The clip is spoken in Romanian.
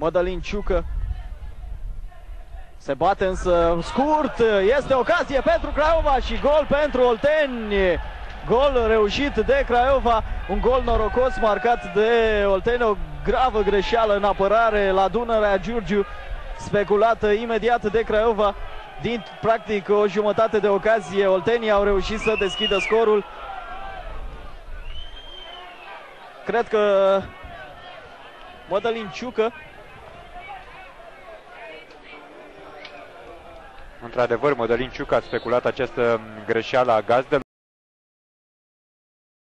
Mădălin Ciucă se bate însă scurt, este ocazie pentru Craiova și gol pentru Olteni. Gol reușit de Craiova, un gol norocos marcat de Olteni, o gravă greșeală în apărare la Dunărea Giurgiu, speculată imediat de Craiova. Din practic o jumătate de ocazie, Oltenii au reușit să deschidă scorul. Cred că Mădălin Ciucă Într-adevăr, Mădălin Ciuc a speculat această greșeală a gazdelor.